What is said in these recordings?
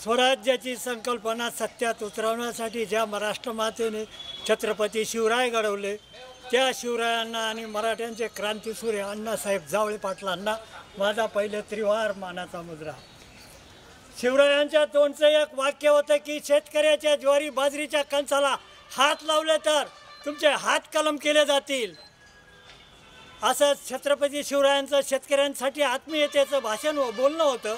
स्वराज्याची संकल्पना सत्यात उतरवण्यासाठी ज्या महाराष्ट्र मातेने छत्रपती शिवराय घडवले त्या शिवरायांना आणि मराठ्यांचे क्रांतीसूर्य अण्णासाहेब जावळे पाटलांना माझा पहिले त्रिवार मानाचा मुद्रा. शिवरायांच्या तोंडचं एक वाक्य होतं की शेतकऱ्याच्या ज्वारी बाजरीच्या कंचाला हात लावले तर तुमचे हात कलम केले जातील. असं छत्रपती शिवरायांचं शेतकऱ्यांसाठी आत्मीयतेचं भाषण बोलणं होतं.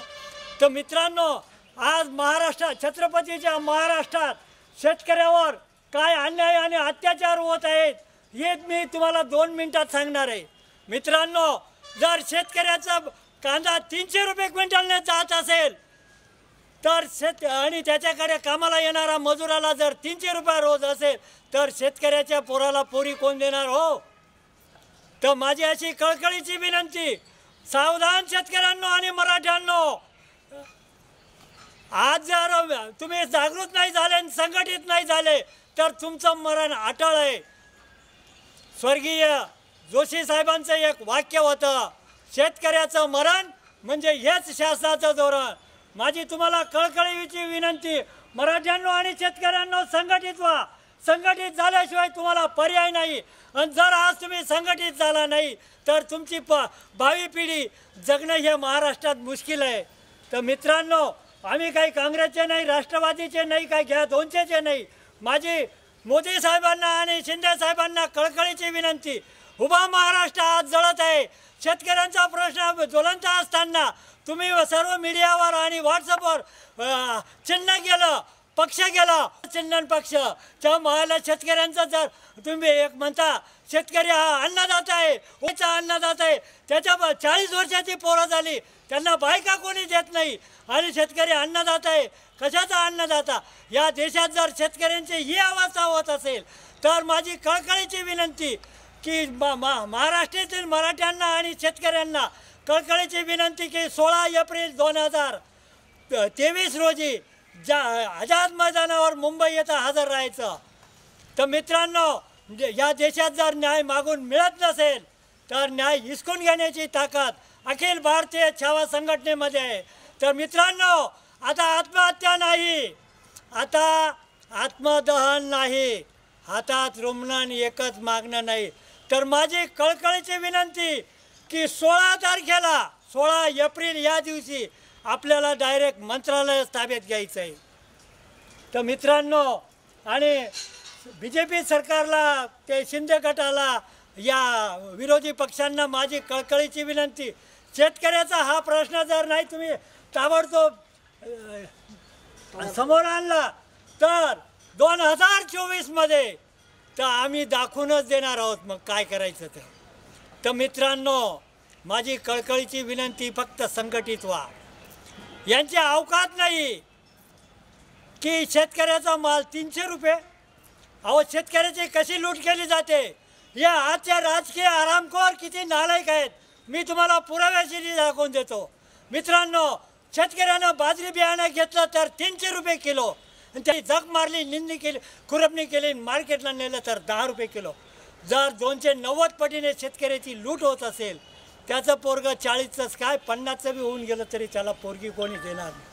तर मित्रांनो आज महाराष्ट्रात छत्रपतीच्या महाराष्ट्रात शेतकऱ्यावर काय अन्याय आणि अत्याचार होत आहेत हे मी तुम्हाला दोन मिनिटात सांगणार आहे. मित्रांनो जर शेतकऱ्याचा कांदा तीनशे रुपये क्विंटलने जात असेल तर शेत आणि त्याच्याकडे कामाला येणारा मजुराला जर तीनशे रुपये रोज असेल तर शेतकऱ्याच्या पोराला पोरी कोण देणार हो? तर माझी अशी कळकळीची विनंती सावधान शेतकऱ्यांनो आणि मराठ्यांनो आज जर तुम्ही जागृत नाही झाले आणि संघटित नाही झाले तर तुमचं मरण अटळ आहे. स्वर्गीय जोशी साहेबांचं एक वाक्य होतं शेतकऱ्याचं मरण म्हणजे हेच शासनाचं धोरण. माझी तुम्हाला कळकळीची विनंती मराठ्यांनो आणि शेतकऱ्यांनो संघटित व्हा. संघटित झाल्याशिवाय तुम्हाला पर्याय नाही. आणि जर आज तुम्ही संघटित झाला नाही तर तुमची प भावी पिढी जगणं हे महाराष्ट्रात मुश्किल आहे. तर मित्रांनो आम्ही काही काँग्रेसचे नाही राष्ट्रवादीचे नाही काही घ्या दोनशेचे नाही. माझी मोदी साहेबांना आणि शिंदे साहेबांना कळकळीची विनंती. उभा महाराष्ट्र आज जळत आहे. शेतकऱ्यांचा प्रश्न ज्वलंत असताना तुम्ही सर्व मीडियावर आणि व्हॉट्सअपवर चिन्ह गेलं पक्ष गेला. चंदन पक्ष. त्या मला शेतकऱ्यांचा जर तुम्ही एक म्हणता शेतकरी हा अन्नदाता आहे ओचा अन्नदाता आहे. त्याच्या चाळीस वर्षाची पोरं झाली. त्यांना बायका कोणी देत नाही. आणि शेतकरी अन्नदाता आहे. कशाचा अन्नदाता? या देशात जर शेतकऱ्यांची ही अवस्था होत असेल तर माझी कळकळीची विनंती की मा मा- महाराष्ट्रातील मराठ्यांना आणि शेतकऱ्यांना कळकळीची विनंती की सोळा एप्रिल दोन हजार तेवीस रोजी ज्या आझाद मैदानावर मुंबई येथे हजर राहायचं. तर मित्रांनो म्हणजे या देशात जर न्याय मागून मिळत नसेल तर न्याय हिसकून घेण्याची ताकद अखिल भारतीय छावा संघटनेमध्ये आहे. तर मित्रांनो आता आत्महत्या नाही. आता आत्मदहन नाही. हातात रुमणान एकच मागणं नाही. तर माझी कळकळीची विनंती की सोळा तारखेला सोळा एप्रिल या दिवशी आपल्याला डायरेक्ट मंत्रालय ताब्यात घ्यायचं आहे. तर मित्रांनो आणि बी जे पी सरकारला ते शिंदे गटाला या विरोधी पक्षांना माझी कळकळीची विनंती शेतकऱ्याचा हा प्रश्न जर नाही तुम्ही ताबडतोब समोर आणला तर दोन हजार चोवीसमध्ये तर आम्ही दाखवूनच देणार आहोत मग काय करायचं ते. तर मित्रांनो माझी कळकळीची विनंती फक्त संघटित व्हा. यांची अवकात नाही. की शेतकऱ्याचा माल तीनशे रुपये अहो शेतकऱ्याची कशी लूट केली जाते? या आजच्या राजकीय आरामखोर किती नालायक आहेत. मी तुम्हाला पुराव्याशी दाखवून देतो. मित्रांनो शेतकऱ्यानं बाजरी बियाणं घेतलं तर तीनशे रुपये किलो. आणि त्याची जग मारली निंदी केली खुरपणी केली मार्केटला नेलं तर दहा रुपये किलो. जर दोनशे नव्वद पटीने शेतकऱ्याची लूट होत असेल त्याचं पोरगं चाळीसचंच काय पन्नासचं बी होऊन गेलं तरी त्याला पोरगी कोणी देणार नाही.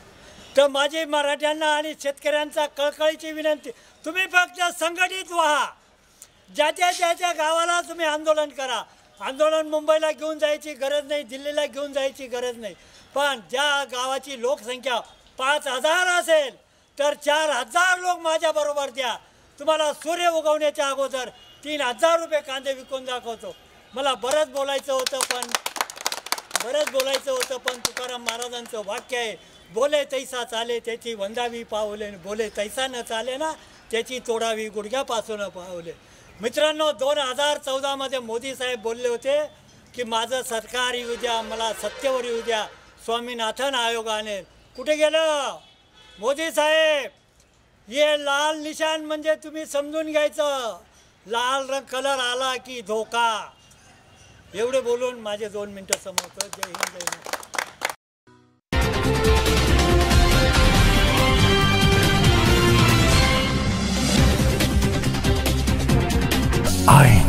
तर माझी मराठ्यांना आणि शेतकऱ्यांचा कळकळीची विनंती तुम्ही फक्त संघटित व्हा. ज्याच्या ज्याच्या गावाला तुम्ही आंदोलन करा आंदोलन मुंबईला घेऊन जायची गरज नाही दिल्लीला घेऊन जायची गरज नाही. पण ज्या गावाची लोकसंख्या पाच हजार असेल तर चार हजार लोक माझ्याबरोबर द्या. तुम्हाला सूर्य उगवण्याच्या अगोदर तीन हजार रुपये कांदे विकून दाखवतो. मला बरंच बोलायचं होतं पण बरंच बोलायचं होतं पण तुकाराम महाराजांचं वाक्य आहे बोले तैसा चाले त्याची वंदावी पावले बोले तैसा न चाले ना त्याची तोडावी गुडघ्यापासून पावले. मित्रांनो दोन हजार चौदामध्ये मोदी साहेब बोलले होते की माझं सरकार येऊ द्या मला सत्तेवर येऊ द्या स्वामीनाथन आयोगाने कुठे गेलं? मोदी साहेब हे लाल निशाण म्हणजे तुम्ही समजून घ्यायचं. लाल रंग कलर आला की धोका. एवढे बोलून माझे दोन मिनटं समोर जय हिंद जय हिंद आई